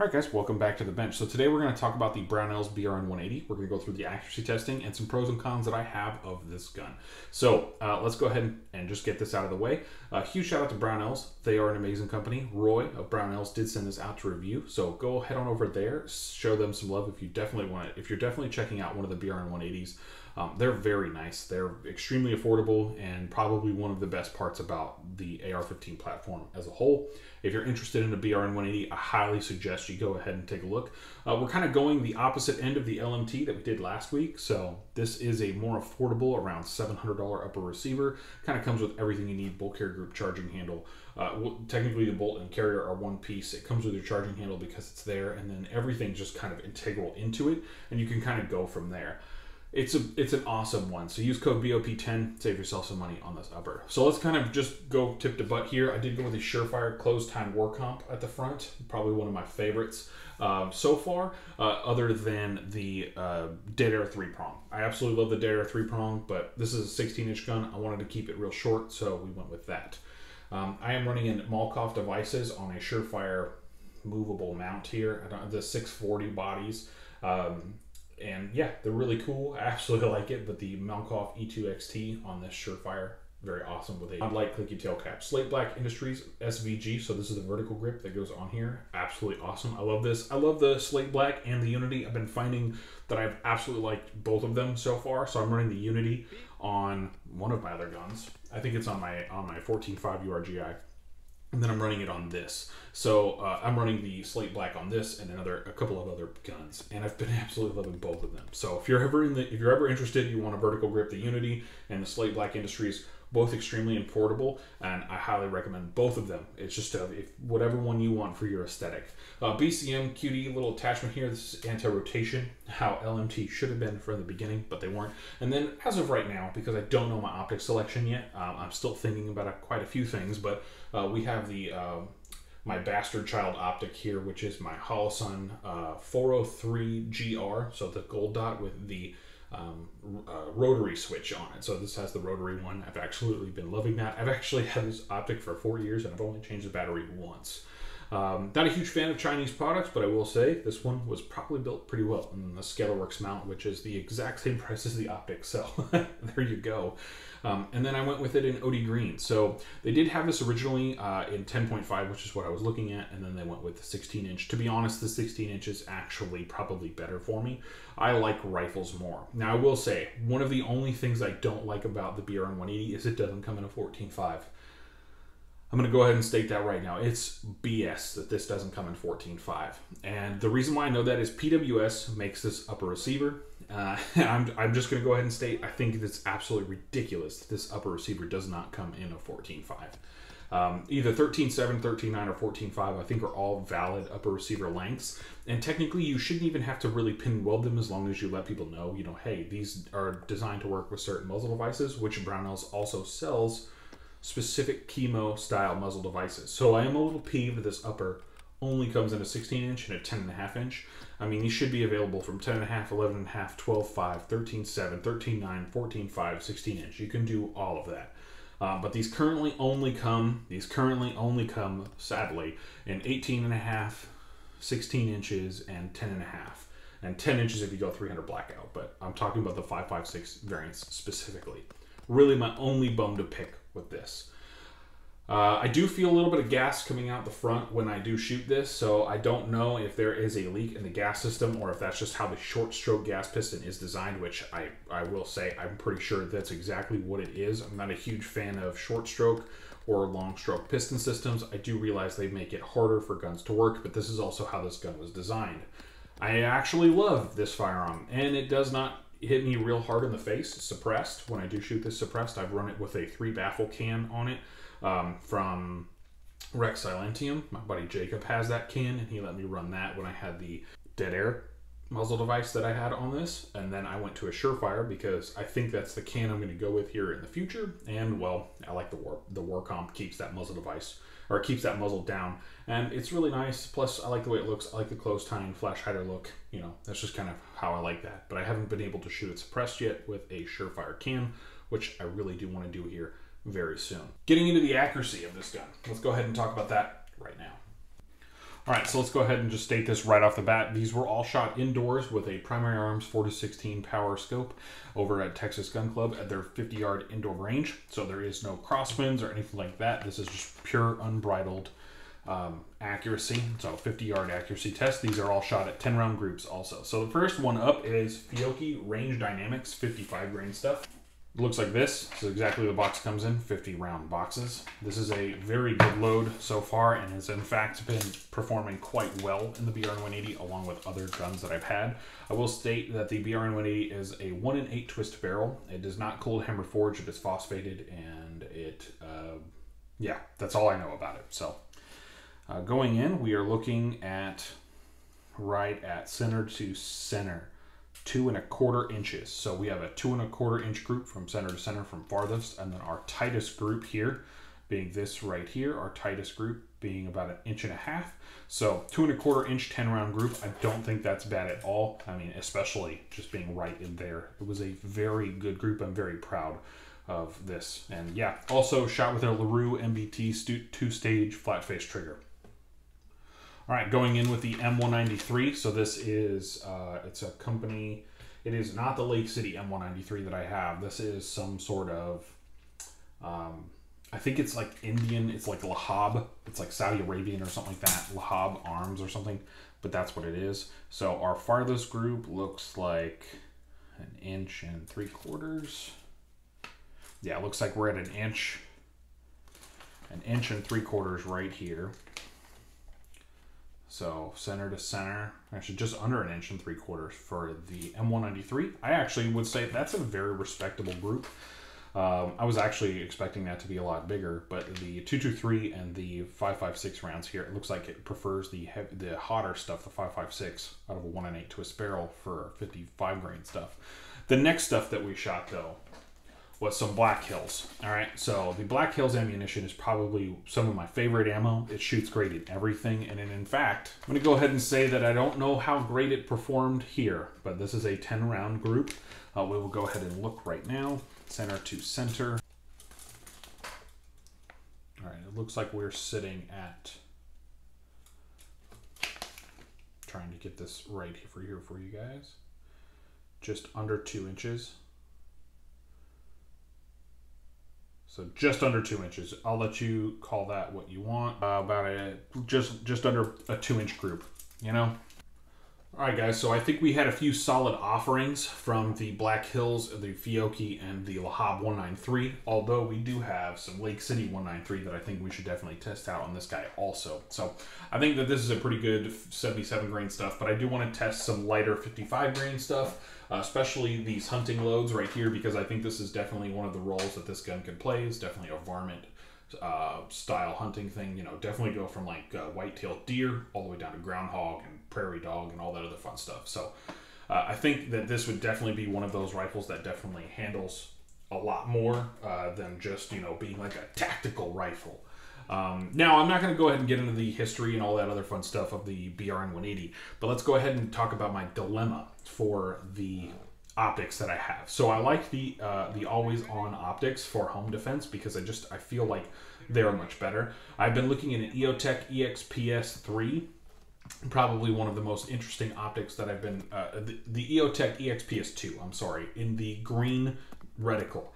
All right, guys, welcome back to the bench. So today we're going to talk about the Brownells BRN 180. We're going to go through the accuracy testing and some pros and cons that I have of this gun. So uh, let's go ahead and just get this out of the way. A uh, huge shout out to Brownells. They are an amazing company. Roy of Brownells did send this out to review. So go head on over there, show them some love if you definitely want it. If you're definitely checking out one of the BRN 180s, um, they're very nice. They're extremely affordable and probably one of the best parts about the AR-15 platform as a whole. If you're interested in a BRN 180, I highly suggest you go ahead and take a look. Uh, we're kind of going the opposite end of the LMT that we did last week. So this is a more affordable, around $700 upper receiver. Kind of comes with everything you need, bolt carrier group, charging handle. Uh, technically, the bolt and carrier are one piece. It comes with your charging handle because it's there, and then everything's just kind of integral into it, and you can kind of go from there it's a it's an awesome one. So use code BOP10, save yourself some money on this upper. So let's kind of just go tip to butt here. I did go with a Surefire Closed Tine war comp at the front, probably one of my favorites um, so far, uh, other than the uh, Dead Air three prong. I absolutely love the Dead Air three prong, but this is a 16 inch gun. I wanted to keep it real short, so we went with that. Um, I am running in Malkoff devices on a Surefire movable mount here. the 640 bodies. Um, and yeah, they're really cool. I absolutely like it. But the Malkoff E2XT on this Surefire, very awesome with a light clicky tail cap. Slate Black Industries SVG. So this is the vertical grip that goes on here. Absolutely awesome. I love this. I love the Slate Black and the Unity. I've been finding that I've absolutely liked both of them so far. So I'm running the Unity on one of my other guns. I think it's on my on my 14.5 URGI and then I'm running it on this. So uh, I'm running the slate black on this and another a couple of other guns, and I've been absolutely loving both of them. So if you're ever in the if you're ever interested, you want a vertical grip, the Unity and the Slate Black Industries both extremely portable, and I highly recommend both of them. It's just a, if, whatever one you want for your aesthetic. Uh, BCM QD little attachment here. This is anti-rotation, how LMT should have been from the beginning, but they weren't. And then as of right now, because I don't know my optic selection yet, um, I'm still thinking about a, quite a few things, but uh, we have the uh, my bastard child optic here, which is my Holosun uh, 403 GR, so the gold dot with the um, uh, rotary switch on it. So this has the rotary one. I've absolutely been loving that. I've actually had this optic for four years and I've only changed the battery once. Um, not a huge fan of Chinese products, but I will say this one was probably built pretty well. And the Scalarworks mount, which is the exact same price as the optic, so there you go. Um, and then I went with it in OD green. So they did have this originally uh, in 10.5, which is what I was looking at, and then they went with the 16 inch. To be honest, the 16 inch is actually probably better for me. I like rifles more. Now I will say, one of the only things I don't like about the BRN 180 is it doesn't come in a 14.5. I'm going to go ahead and state that right now. It's BS that this doesn't come in 14.5. And the reason why I know that is PWS makes this upper receiver. Uh, I'm, I'm just going to go ahead and state I think it's absolutely ridiculous that this upper receiver does not come in a 14.5. Um, either 13.7, 13.9, or 14.5, I think are all valid upper receiver lengths. And technically, you shouldn't even have to really pin weld them as long as you let people know, you know, hey, these are designed to work with certain muzzle devices, which Brownells also sells specific chemo style muzzle devices. So I am a little peeved that this upper only comes in a 16 inch and a 10 and a half inch. I mean, these should be available from 10 and a half, 11 and a half, 12, 5, 13, 7, 13, 9, 14, 5, 16 inch. You can do all of that. Uh, but these currently only come, these currently only come, sadly, in 18 and a half, 16 inches, and 10 and a half. And 10 inches if you go 300 blackout, but I'm talking about the 556 variants specifically. Really my only bone to pick with this. Uh, I do feel a little bit of gas coming out the front when I do shoot this, so I don't know if there is a leak in the gas system or if that's just how the short stroke gas piston is designed, which I, I will say I'm pretty sure that's exactly what it is. I'm not a huge fan of short stroke or long stroke piston systems. I do realize they make it harder for guns to work, but this is also how this gun was designed. I actually love this firearm, and it does not hit me real hard in the face, suppressed. When I do shoot this suppressed, I've run it with a three baffle can on it um, from Rex Silentium. My buddy Jacob has that can, and he let me run that when I had the dead air muzzle device that I had on this. And then I went to a Surefire because I think that's the can I'm going to go with here in the future. And well, I like the war the war comp keeps that muzzle device or keeps that muzzle down. And it's really nice. Plus, I like the way it looks. I like the close tine flash hider look. You know, that's just kind of how I like that. But I haven't been able to shoot it suppressed yet with a Surefire cam, which I really do want to do here very soon. Getting into the accuracy of this gun. Let's go ahead and talk about that right now. All right, so let's go ahead and just state this right off the bat. These were all shot indoors with a primary arms 4 to 16 power scope over at Texas Gun Club at their 50 yard indoor range. So there is no crosswinds or anything like that. This is just pure unbridled um, accuracy. So 50 yard accuracy test. These are all shot at 10 round groups also. So the first one up is Fiocchi Range Dynamics 55 grain stuff looks like this. This is exactly the box comes in, 50 round boxes. This is a very good load so far and has in fact been performing quite well in the BRN 180 along with other guns that I've had. I will state that the BRN 180 is a 1 in 8 twist barrel. It does not cold hammer forged, it is phosphated and it, uh, yeah, that's all I know about it. So uh, going in, we are looking at right at center to center two and a quarter inches. So we have a two and a quarter inch group from center to center from farthest, and then our tightest group here being this right here, our tightest group being about an inch and a half. So two and a quarter inch 10 round group. I don't think that's bad at all. I mean, especially just being right in there. It was a very good group. I'm very proud of this. And yeah, also shot with a LaRue MBT two stage flat face trigger. All right, going in with the M193. So this is, uh, it's a company, it is not the Lake City M193 that I have. This is some sort of, um, I think it's like Indian, it's like Lahab. It's like Saudi Arabian or something like that. Lahab Arms or something, but that's what it is. So our farthest group looks like an inch and three quarters. Yeah, it looks like we're at an inch, an inch and three quarters right here. So center to center, actually just under an inch and three quarters for the M193. I actually would say that's a very respectable group. Um, I was actually expecting that to be a lot bigger, but the 223 and the 556 rounds here, it looks like it prefers the heavy, the hotter stuff, the 556 out of a 1 and 8 twist barrel for 55 grain stuff. The next stuff that we shot though was some Black Hills. All right, so the Black Hills ammunition is probably some of my favorite ammo. It shoots great in everything, and in fact, I'm to go ahead and say that I don't know how great it performed here, but this is a 10 round group. Uh, we will go ahead and look right now, center to center. All right, it looks like we're sitting at trying to get this right for here for you guys. Just under two inches. So just under two inches. I'll let you call that what you want. Uh, about a just just under a two inch group. You know. All right, guys. So I think we had a few solid offerings from the Black Hills, the Fiocchi, and the Lahab 193. Although we do have some Lake City 193 that I think we should definitely test out on this guy also. So I think that this is a pretty good 77 grain stuff. But I do want to test some lighter 55 grain stuff uh, especially these hunting loads right here, because I think this is definitely one of the roles that this gun can play. Is definitely a varmint uh, style hunting thing. You know, definitely go from like uh, white-tailed deer all the way down to groundhog and prairie dog and all that other fun stuff. So uh, I think that this would definitely be one of those rifles that definitely handles a lot more uh, than just you know being like a tactical rifle. Um, now, I'm not going to go ahead and get into the history and all that other fun stuff of the BRN 180, but let's go ahead and talk about my dilemma for the optics that I have. So I like the uh, the always on optics for home defense because I just I feel like they're much better. I've been looking at an EOTech EXPS 3 probably one of the most interesting optics that I've been uh, the, the EOTech EXPS 2 I'm sorry in the green reticle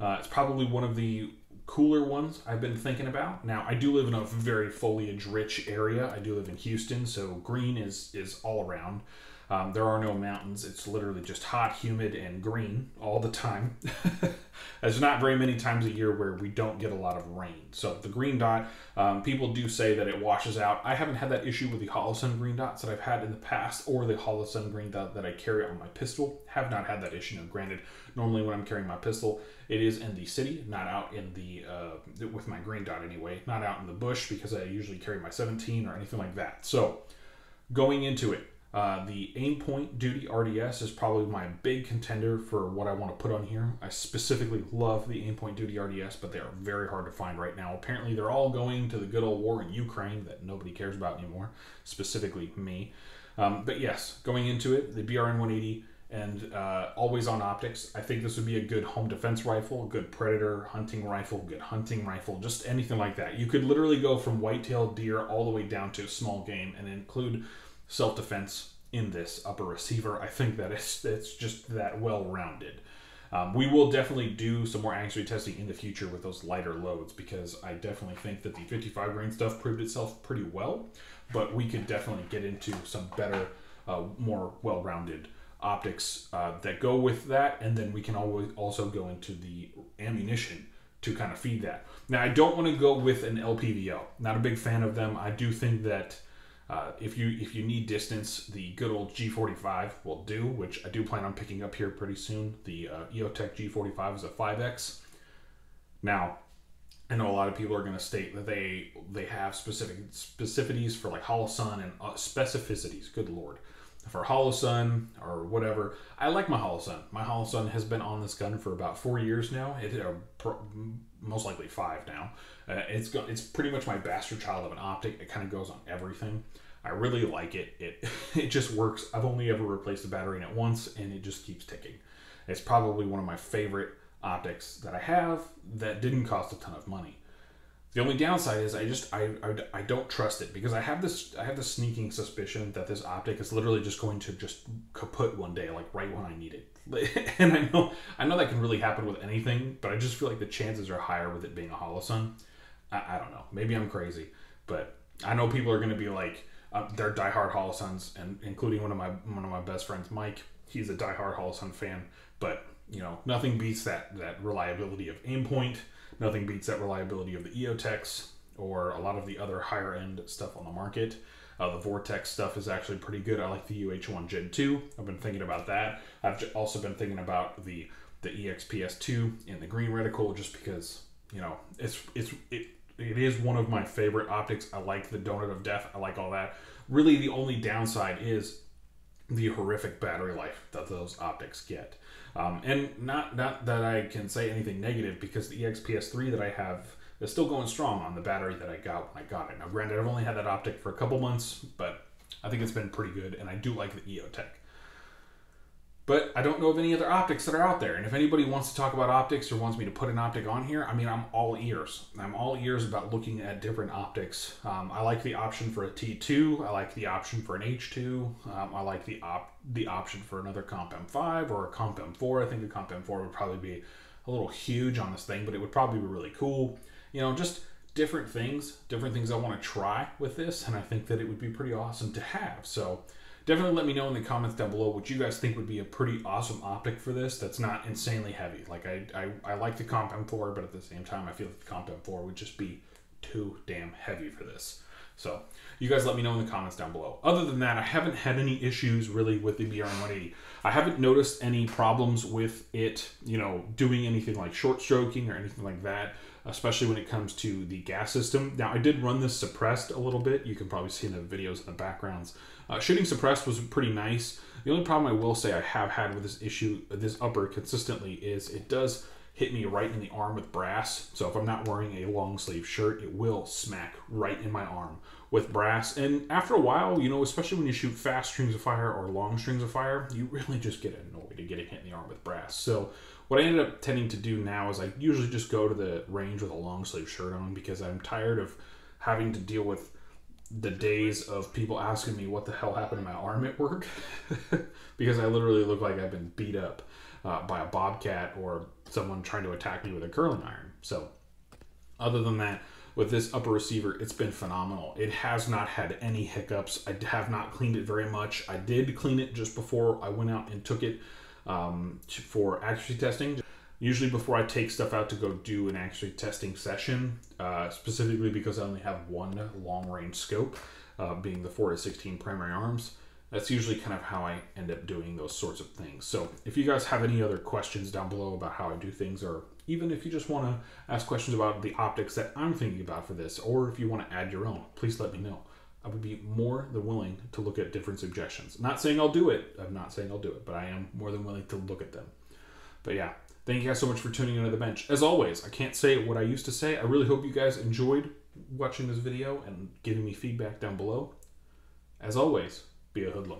uh, it's probably one of the cooler ones I've been thinking about. Now, I do live in a very foliage rich area. I do live in Houston, so green is is all around. Um, there are no mountains. It's literally just hot, humid, and green all the time. There's not very many times a year where we don't get a lot of rain. So the green dot, um, people do say that it washes out. I haven't had that issue with the Holosun green dots that I've had in the past or the Holosun green dot that I carry on my pistol. Have not had that issue. Now, granted, normally when I'm carrying my pistol, it is in the city, not out in the, uh, with my green dot anyway, not out in the bush because I usually carry my 17 or anything like that. So going into it, uh, the Aimpoint Duty RDS is probably my big contender for what I want to put on here. I specifically love the Aimpoint Duty RDS, but they are very hard to find right now. Apparently, they're all going to the good old war in Ukraine that nobody cares about anymore, specifically me. Um, but yes, going into it, the BRN 180 and uh, always on optics. I think this would be a good home defense rifle, good predator hunting rifle, good hunting rifle, just anything like that. You could literally go from whitetail deer all the way down to small game and include self defense in this upper receiver. I think that it's it's just that well rounded. Um, we will definitely do some more accuracy testing in the future with those lighter loads because I definitely think that the 55 grain stuff proved itself pretty well, but we could definitely get into some better, uh, more well rounded optics uh, that go with that, and then we can always also go into the ammunition to kind of feed that. Now, I don't want to go with an LPVO. Not a big fan of them. I do think that uh, if you if you need distance, the good old G45 will do, which I do plan on picking up here pretty soon. The uh, EOTech G45 is a 5X. Now, I know a lot of people are going to state that they they have specific specificities for like holosun and uh, specificities. Good lord, for holosun or whatever. I like my holosun. My holosun has been on this gun for about four years now. It uh, most likely five now. Uh, it's go, it's pretty much my bastard child of an optic. It kind of goes on everything. I really like it. It it just works. I've only ever replaced the battery in it once, and it just keeps ticking. It's probably one of my favorite optics that I have that didn't cost a ton of money. The only downside is I just I, I, I, don't trust it because I have this I have this sneaking suspicion that this optic is literally just going to just kaput one day like right when I need it. and I know I know that can really happen with anything, but I just feel like the chances are higher with it being a holosun. I, I don't know. Maybe I'm crazy, but I know people are going to be like uh, they're diehard holosuns, and including one of my one of my best friends, Mike. He's a diehard holosun fan, but you know nothing beats that that reliability of Aimpoint Nothing beats that reliability of the EOTechs or a lot of the other higher end stuff on the market. Uh, the Vortex stuff is actually pretty good. I like the UH1 Gen 2. I've been thinking about that. I've also been thinking about the the EXPS2 in the green reticle just because you know it's it's it, it is one of my favorite optics. I like the donut of death. I like all that. Really, the only downside is the horrific battery life that those optics get. Um, and not not that I can say anything negative because the EXPS3 that I have is still going strong on the battery that I got when I got it. Now, granted, I've only had that optic for a couple months, but I think it's been pretty good, and I do like the EOTech. But I don't know of any other optics that are out there. And if anybody wants to talk about optics or wants me to put an optic on here, I mean, I'm all ears. I'm all ears about looking at different optics. Um, I like the option for a T2. I like the option for an H2. Um, I like the op the option for another Comp M5 or a Comp M4. I think a Comp M4 would probably be a little huge on this thing, but it would probably be really cool. You know, just different things, different things I want to try with this, and I think that it would be pretty awesome to have. So definitely let me know in the comments down below what you guys think would be a pretty awesome optic for this that's not insanely heavy. Like I, I, I like the Comp M4, but at the same time I feel like the Comp M4 would just be too damn heavy for this. So you guys let me know in the comments down below. Other than that, I haven't had any issues really with the BRN180. I haven't noticed any problems with it, you know, doing anything like short stroking or anything like that, especially when it comes to the gas system. Now, I did run this suppressed a little bit. You can probably see in the videos in the backgrounds. Uh, shooting suppressed was pretty nice. The only problem I will say I have had with this issue, this upper consistently, is it does hit me right in the arm with brass. So if I'm not wearing a long sleeve shirt, it will smack right in my arm with brass. And after a while, you know, especially when you shoot fast strings of fire or long strings of fire, you really just get annoyed at getting hit in the arm with brass. So what I ended up tending to do now is I usually just go to the range with a long sleeve shirt on because I'm tired of having to deal with the days of people asking me what the hell happened to my arm at work because I literally look like I've been beat up uh, by a bobcat or someone trying to attack me with a curling iron. So, other than that, with this upper receiver, it's been phenomenal. It has not had any hiccups. I have not cleaned it very much. I did clean it just before I went out and took it um, for accuracy testing usually before I take stuff out to go do an actually testing session, uh, specifically because I only have one long range scope, uh, being the 4 to 16 primary arms. That's usually kind of how I end up doing those sorts of things. So if you guys have any other questions down below about how I do things, or even if you just want to ask questions about the optics that I'm thinking about for this, or if you want to add your own, please let me know. I would be more than willing to look at different suggestions. Not saying I'll do it. I'm not saying I'll do it, but I am more than willing to look at them. But yeah, Thank you guys so much for tuning into the bench. As always, I can't say what I used to say. I really hope you guys enjoyed watching this video and giving me feedback down below. As always, be a hoodlum.